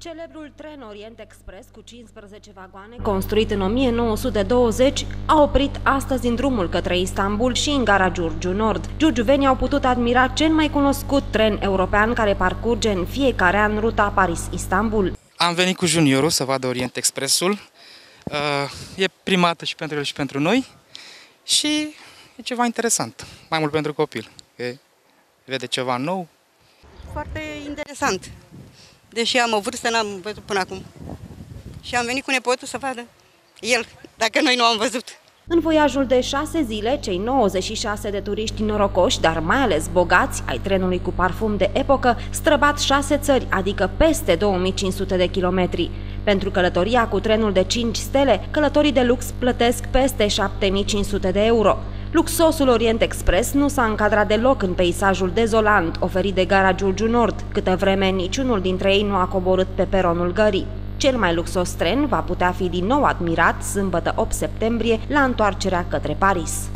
Celebrul tren Orient Express cu 15 vagoane, construit în 1920, a oprit astăzi în drumul către Istanbul și în gara Giurgiu Nord. Giurgiuvenii au putut admira cel mai cunoscut tren european care parcurge în fiecare an ruta Paris-Istanbul. Am venit cu juniorul să vadă Orient Expressul. Uh, e prima dată și pentru el și pentru noi și e ceva interesant, mai mult pentru copil. E, vede ceva nou. Foarte interesant. Deși am o vârstă, n-am văzut până acum. Și am venit cu nepotul să vadă el, dacă noi nu am văzut. În voiajul de șase zile, cei 96 de turiști norocoși, dar mai ales bogați, ai trenului cu parfum de epocă, străbat șase țări, adică peste 2500 de kilometri. Pentru călătoria cu trenul de 5 stele, călătorii de lux plătesc peste 7500 de euro. Luxosul Orient Express nu s-a încadrat deloc în peisajul dezolant oferit de gara Giurgiu Nord, câtă vreme niciunul dintre ei nu a coborât pe peronul gării. Cel mai luxos tren va putea fi din nou admirat sâmbătă 8 septembrie la întoarcerea către Paris.